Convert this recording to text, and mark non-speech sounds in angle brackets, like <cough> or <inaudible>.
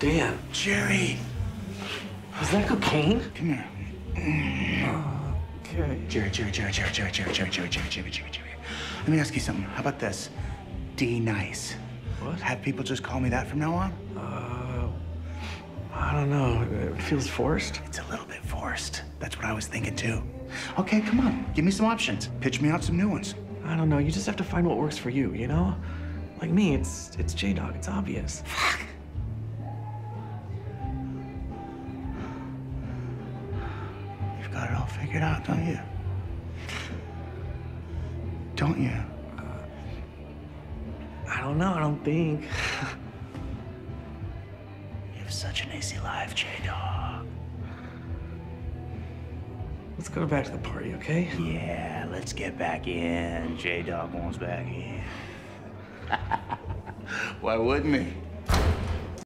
Dan, Jerry, is that cocaine? come here. Okay. Jerry, Jerry, Jerry, Jerry, Jerry, Jerry, Jerry, Jerry, Jerry, Jerry, Jerry, Jerry. Let me ask you something. How about this? D nice. What? Have people just call me that from now on? Uh, I don't know. It feels forced. It's a little bit forced. That's what I was thinking too. Okay, come on. Give me some options. Pitch me out some new ones. I don't know. You just have to find what works for you, you know? Like me, it's it's J-Dawg. It's obvious. You've got it all figured out, don't you? Don't you? I don't know. I don't think. <laughs> You have such an easy life, J Dog. Let's go back to the party, okay? Yeah, let's get back in. J-Dawg wants back in. <laughs> Why wouldn't he?